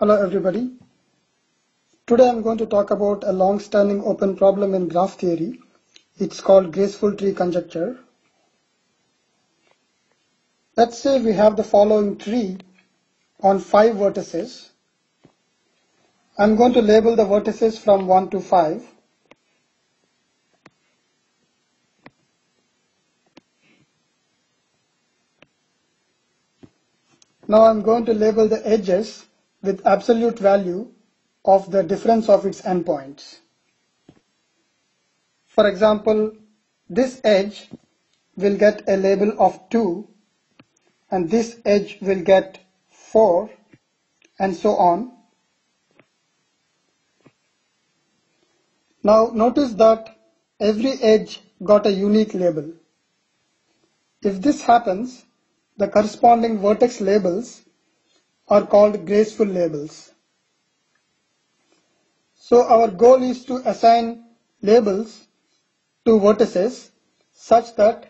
Hello everybody. Today I'm going to talk about a long-standing open problem in graph theory. It's called graceful tree conjecture. Let's say we have the following tree on five vertices. I'm going to label the vertices from 1 to 5. Now I'm going to label the edges with absolute value of the difference of its endpoints. For example, this edge will get a label of 2 and this edge will get 4 and so on. Now notice that every edge got a unique label. If this happens, the corresponding vertex labels are called graceful labels. So our goal is to assign labels to vertices such that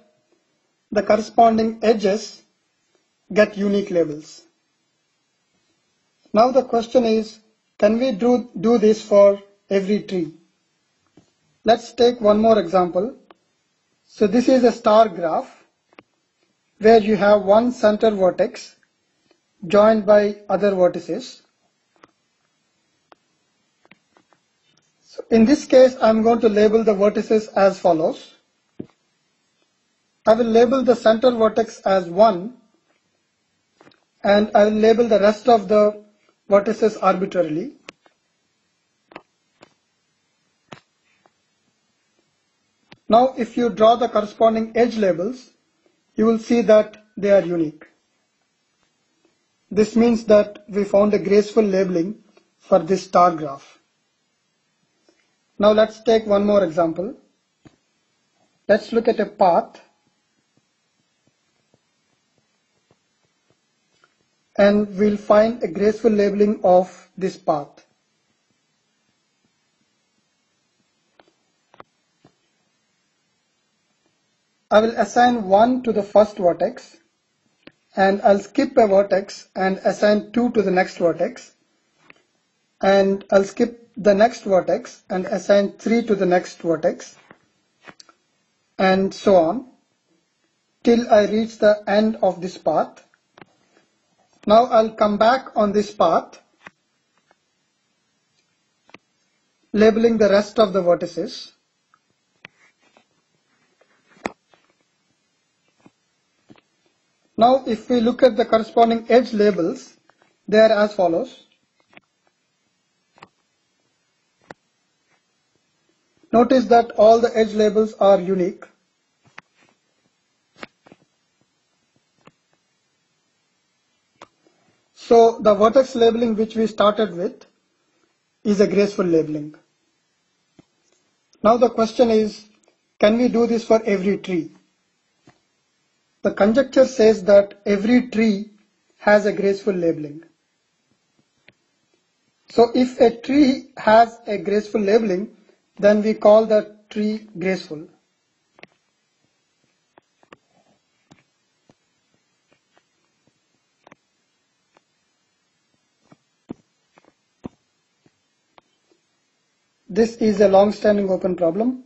the corresponding edges get unique labels. Now the question is, can we do, do this for every tree? Let's take one more example. So this is a star graph where you have one center vertex joined by other vertices. So in this case, I'm going to label the vertices as follows. I will label the center vertex as 1 and I will label the rest of the vertices arbitrarily. Now if you draw the corresponding edge labels, you will see that they are unique. This means that we found a graceful labeling for this star graph. Now let's take one more example. Let's look at a path and we'll find a graceful labeling of this path. I will assign 1 to the first vertex and I'll skip a vertex and assign 2 to the next vertex and I'll skip the next vertex and assign 3 to the next vertex and so on till I reach the end of this path. Now I'll come back on this path labeling the rest of the vertices Now if we look at the corresponding edge labels, they are as follows. Notice that all the edge labels are unique. So the vertex labeling which we started with is a graceful labeling. Now the question is, can we do this for every tree? The conjecture says that every tree has a graceful labeling. So if a tree has a graceful labeling, then we call that tree graceful. This is a long-standing open problem.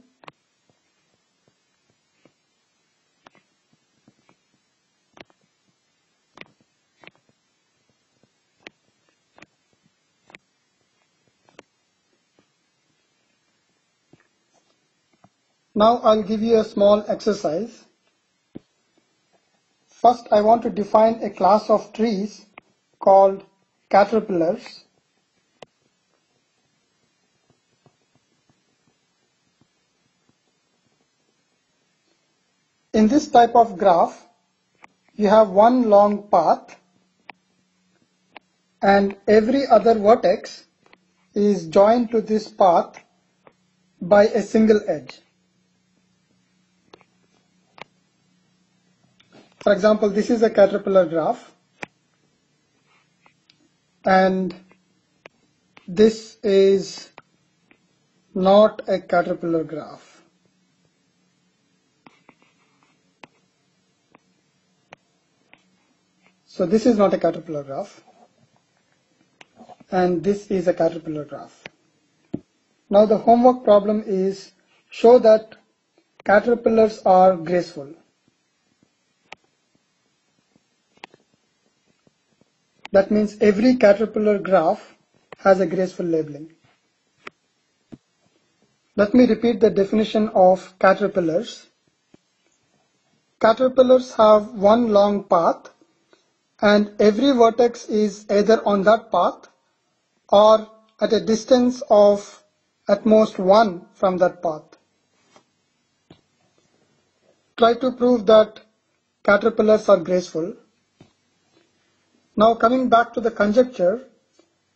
Now I'll give you a small exercise. First I want to define a class of trees called caterpillars. In this type of graph, you have one long path and every other vertex is joined to this path by a single edge. For example, this is a caterpillar graph and this is not a caterpillar graph. So this is not a caterpillar graph. and this is a caterpillar graph. Now the homework problem is show that caterpillars are graceful. That means every caterpillar graph has a graceful labeling. Let me repeat the definition of caterpillars. Caterpillars have one long path and every vertex is either on that path or at a distance of at most one from that path. Try to prove that caterpillars are graceful. Now coming back to the conjecture,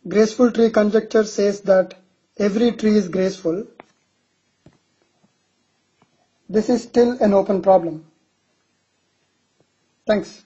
graceful tree conjecture says that every tree is graceful. This is still an open problem. Thanks.